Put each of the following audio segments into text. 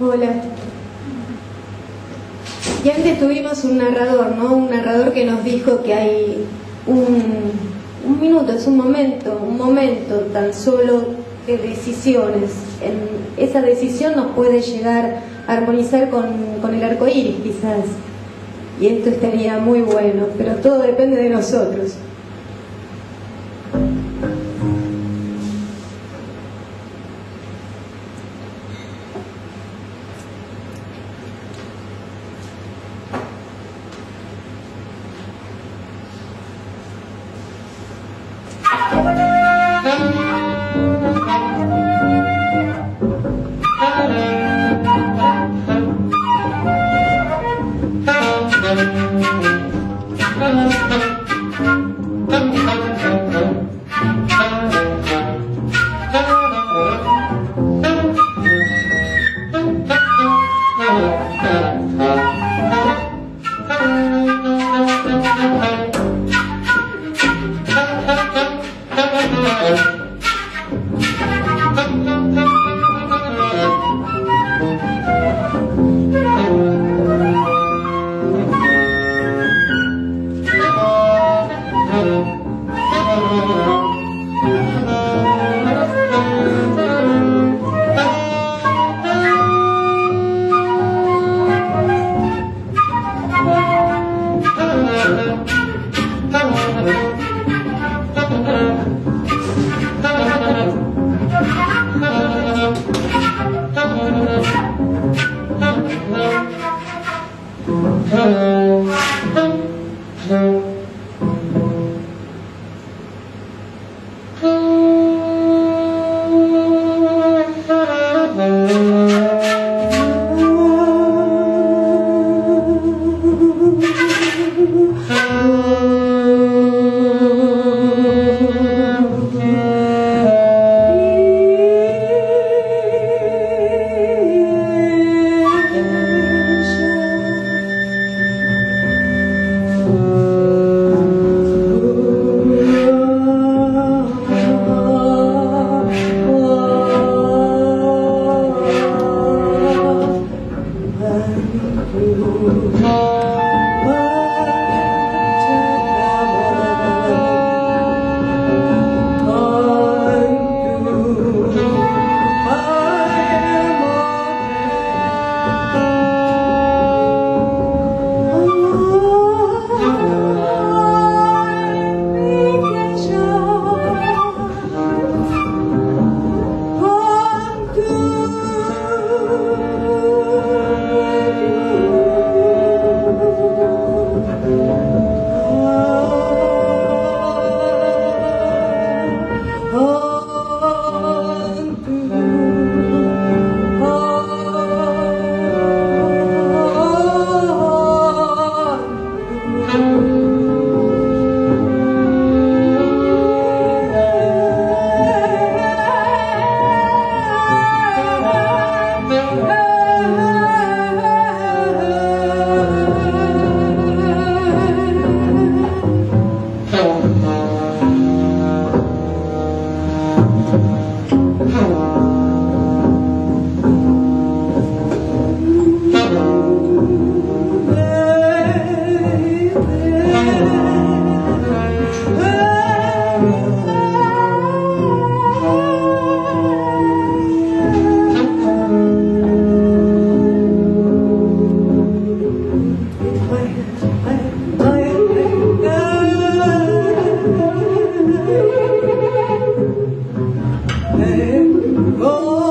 Hola. Y antes tuvimos un narrador, ¿no? Un narrador que nos dijo que hay un, un minuto, es un momento, un momento tan solo de decisiones. En esa decisión nos puede llegar a armonizar con, con el arco iris, quizás. Y esto estaría muy bueno, pero todo depende de nosotros. 음. Oh.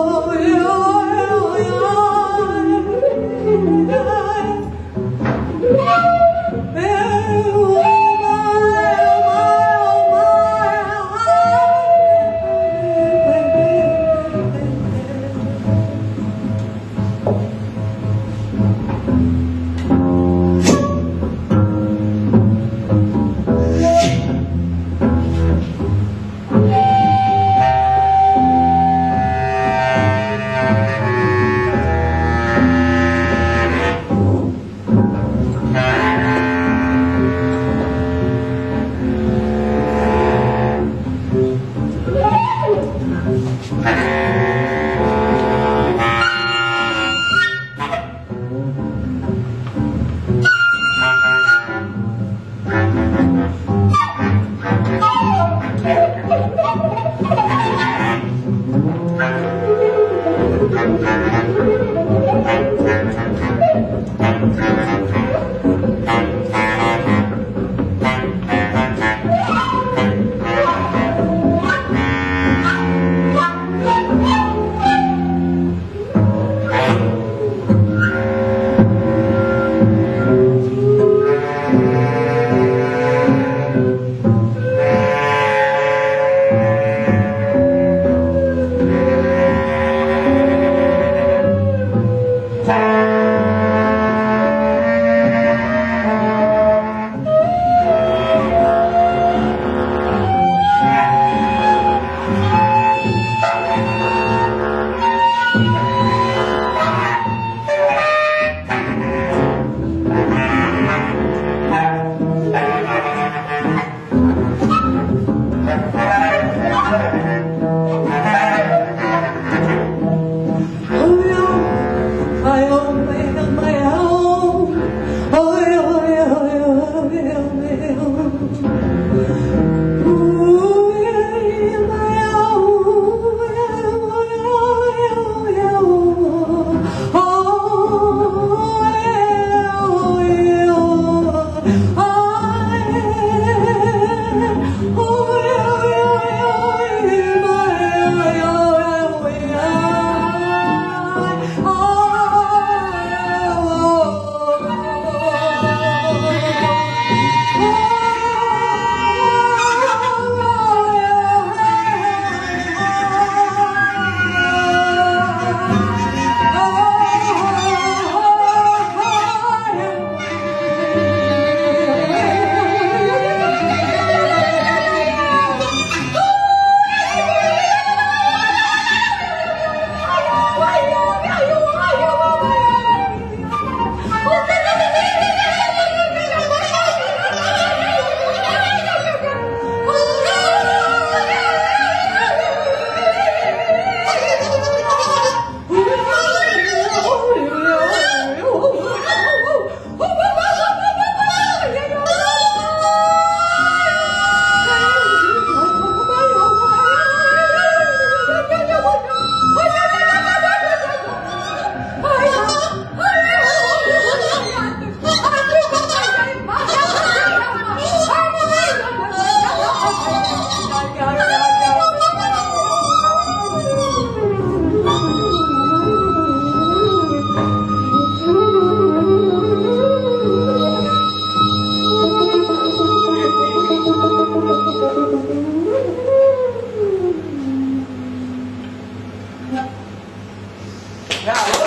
Yeah.